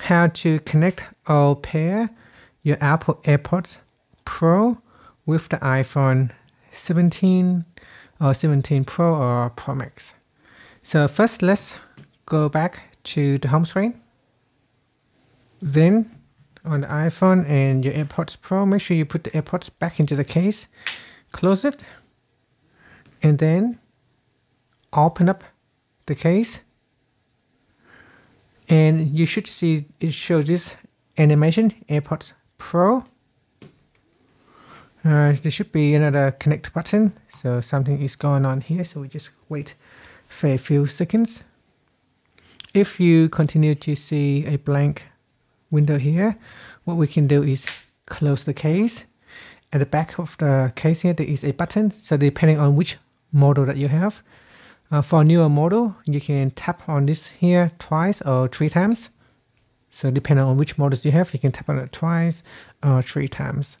how to connect or pair your Apple AirPods Pro with the iPhone 17 or 17 Pro or Pro Max. So first let's go back to the home screen. Then on the iPhone and your AirPods Pro, make sure you put the AirPods back into the case, close it, and then open up the case and you should see it shows this animation AirPods Pro. Uh, there should be another connect button. So something is going on here. So we just wait for a few seconds. If you continue to see a blank window here what we can do is close the case. At the back of the case here there is a button. So depending on which model that you have uh, for newer model, you can tap on this here twice or three times. So depending on which models you have, you can tap on it twice or three times.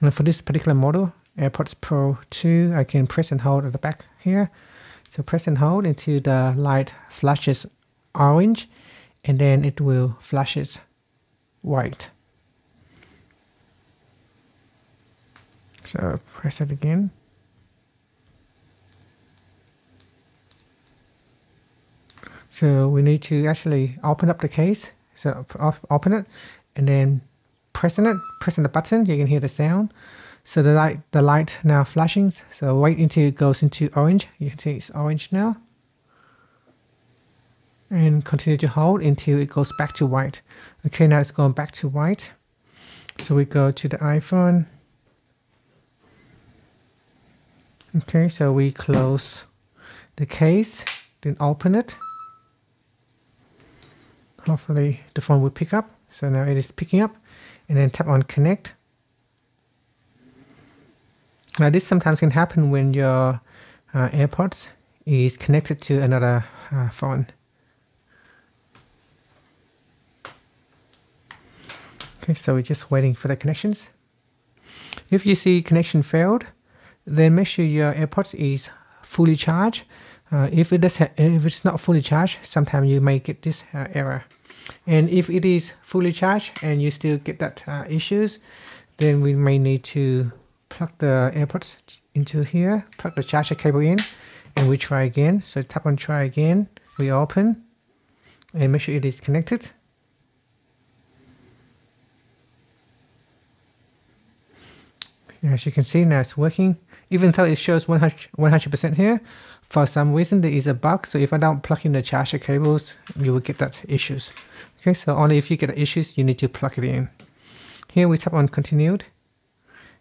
Now for this particular model, AirPods Pro 2, I can press and hold at the back here. So press and hold until the light flashes orange and then it will flashes white. So press it again. So we need to actually open up the case. So open it and then pressing it, pressing the button, you can hear the sound. So the light, the light now flashing. So wait until it goes into orange. You can see it's orange now. And continue to hold until it goes back to white. Okay, now it's going back to white. So we go to the iPhone. Okay, so we close the case, then open it hopefully the phone will pick up. So now it is picking up and then tap on connect. Now this sometimes can happen when your uh, AirPods is connected to another uh, phone. Okay so we're just waiting for the connections. If you see connection failed then make sure your AirPods is fully charged. Uh, if it does if it's not fully charged, sometimes you may get this uh, error. And if it is fully charged and you still get that uh, issues, then we may need to plug the AirPods into here, plug the charger cable in, and we try again. So tap on try again, we open, and make sure it is connected. As you can see now it's working, even though it shows 100% here, for some reason there is a bug. So if I don't plug in the charger cables you will get that issues. Okay so only if you get issues you need to plug it in. Here we tap on continued.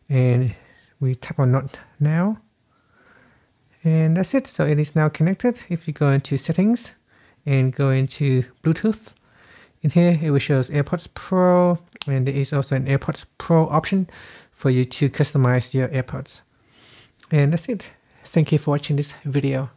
And we tap on not now. And that's it. So it is now connected. If you go into settings and go into Bluetooth in here it will show AirPods Pro. And there is also an AirPods Pro option for you to customize your AirPods and that's it Thank you for watching this video.